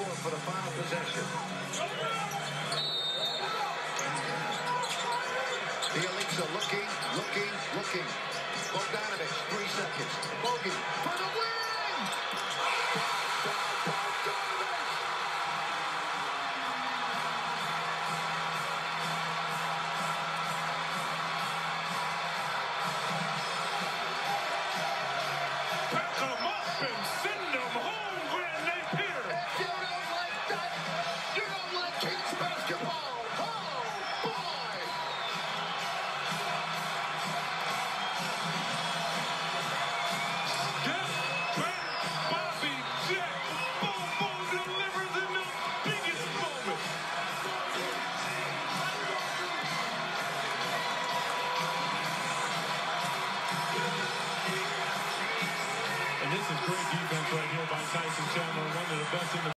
score for the final possession. Bjelica looking, looking, looking. Bogdanovic, three seconds. Bogey for the win! Pick them up and send them home! this is great defense right here by Tyson.